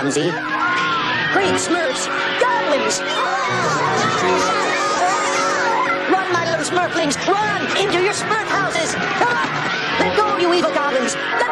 clumsy. Great Smurfs! Goblins! Run, my little Smurflings! Run! Into your Smurf houses! Come on! Let go, you evil goblins! Let!